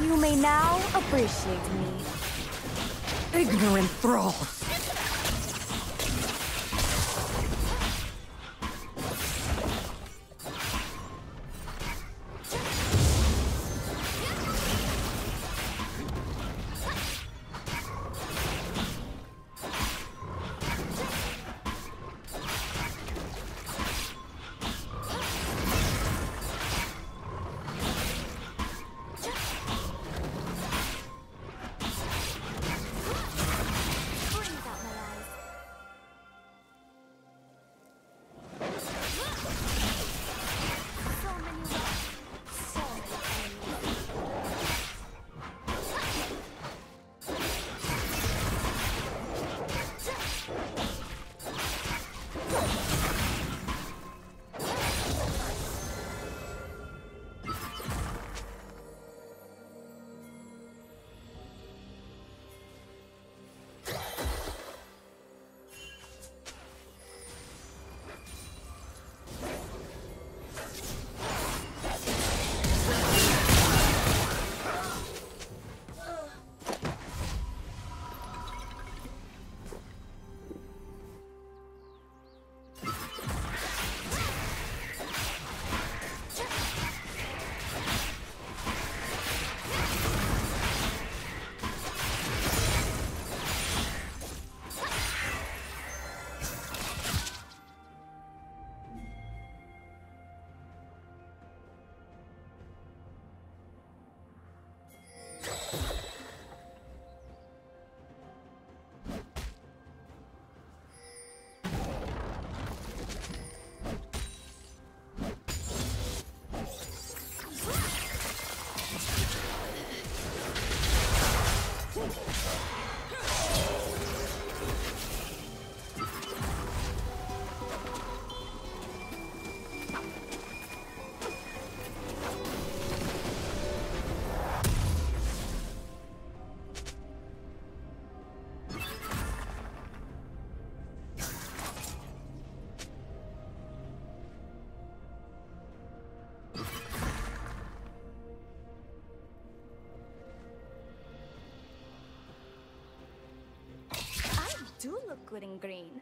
You may now appreciate me. Ignorant thralls! Do look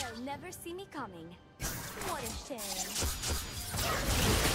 They'll never see me coming. What a shame.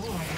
glory.